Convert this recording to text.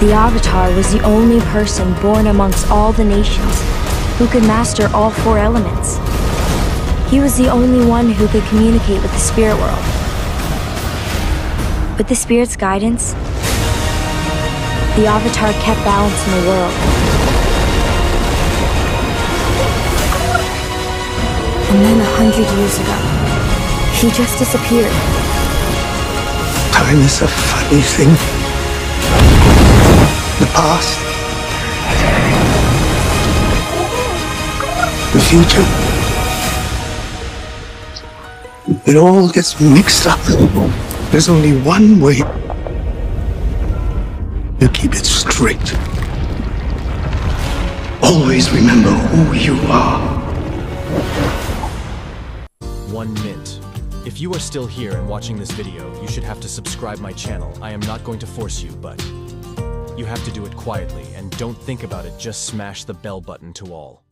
The Avatar was the only person born amongst all the nations who could master all four elements. He was the only one who could communicate with the spirit world. With the spirit's guidance, the Avatar kept balance in the world. And then a hundred years ago, he just disappeared. Time is a funny thing. Past. The future. It all gets mixed up. There's only one way to keep it straight. Always remember who you are. One mint. If you are still here and watching this video, you should have to subscribe my channel. I am not going to force you, but you have to do it quietly and don't think about it, just smash the bell button to all.